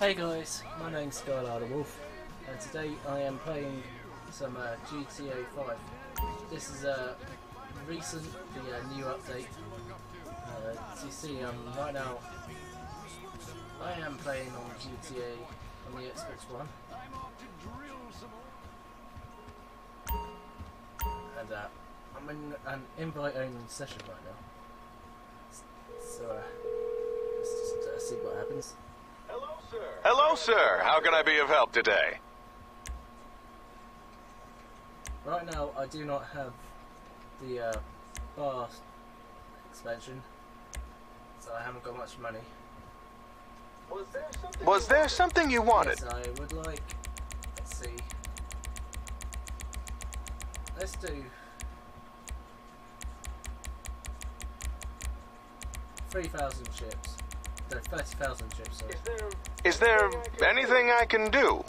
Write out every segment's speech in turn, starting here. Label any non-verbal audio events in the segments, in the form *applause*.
Hey guys, my name's Skylar the Wolf, and today I am playing some uh, GTA 5. This is a uh, recent, the uh, new update. Uh, as you see, um, right now I am playing on GTA on the Xbox One. And uh, I'm in an invite-only session right now. So uh, let's just see what happens. Hello, sir. How can I be of help today? Right now, I do not have the uh, bar expansion, so I haven't got much money. Was there something, Was there something you wanted? Yes, I would like. Let's see. Let's do. 3,000 chips. No, 30,000 chips, sorry. Is there anything I can do?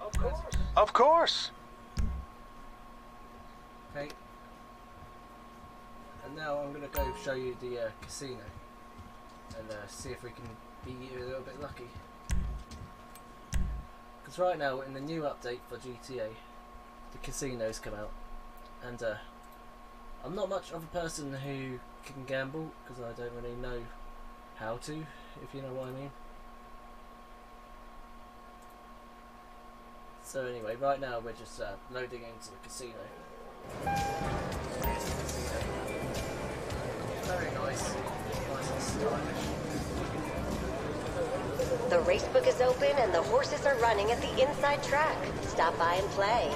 Of course. Of course. Okay. And now I'm going to go show you the uh, casino. And uh, see if we can be a little bit lucky. Because right now, we're in the new update for GTA, the casinos come out. And uh, I'm not much of a person who can gamble, because I don't really know how to, if you know what I mean. So anyway, right now we're just uh, loading into the casino. Very nice. Nice and stylish. The racebook is open and the horses are running at the inside track. Stop by and play.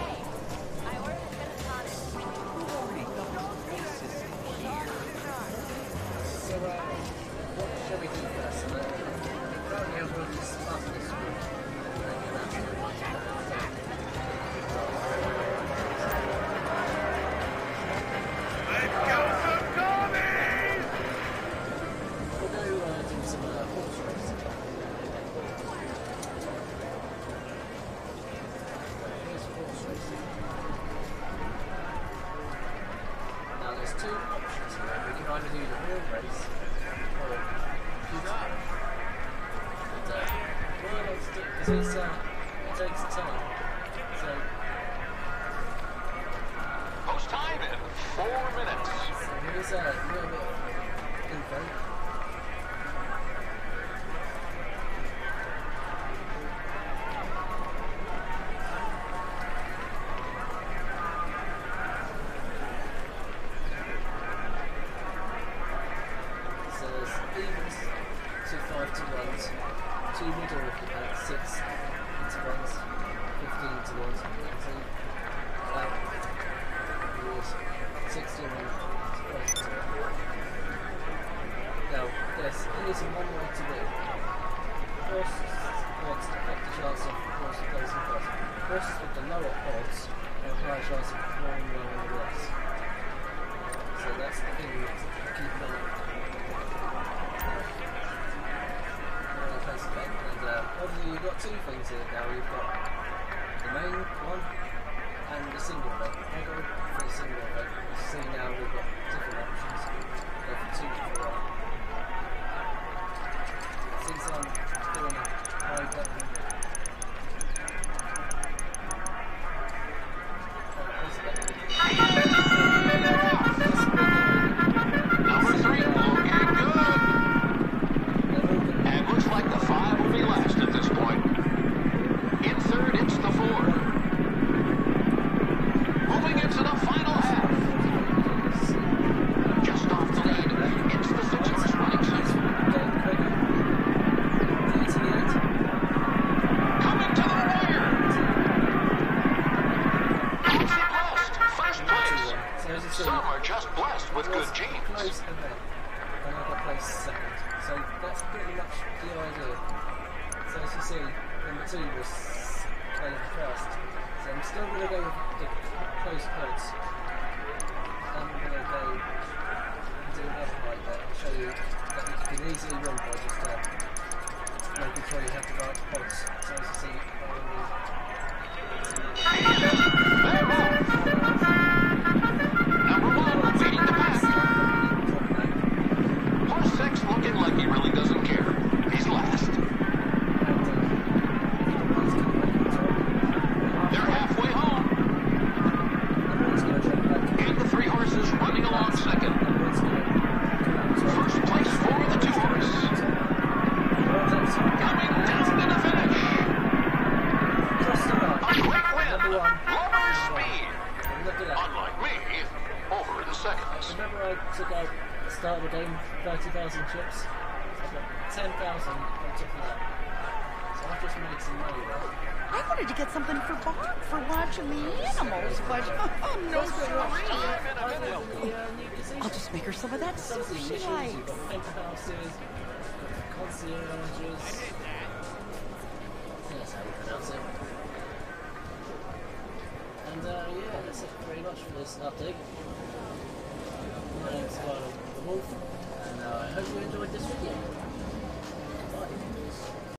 Can either do real race computer. And uh, what I do, because it's, uh, it takes time. So, Post time in four minutes. so here's a little bit of info. So there's evens, two five to ones, two middle uh, six to ones, fifteen to ones, was sixteen and to one. Now, yes, here's a one way to win. First odds to affect the chance of horse placing first. Horses with the lower odds have a higher chance of performing well in the race. So that's the thing to keep an eye you've got two things here now. We've got the main one and the single event. I go for the single event. You see now we've got different options. Go two to four. Close event, and I placed second. So that's pretty much the idea. So as you see, number two was playing first. So I'm still going to go with the odds. I'm going to go and do another high bet. I'll show you that you can easily win by just uh, making sure you have the right odds. So as you see, I took out the start of the game 30,000 chips? I've got 10,000 on top of that. So I've just made some money there. I wanted to get something for Bob for watching the animals, but *laughs* oh, no sorry. I'll just make her some of that Some soup she missions, you've likes. got penthouses, concierges. That's how you pronounce it. And uh, yeah, that's it pretty much for this update. And uh, I hope you enjoyed this video.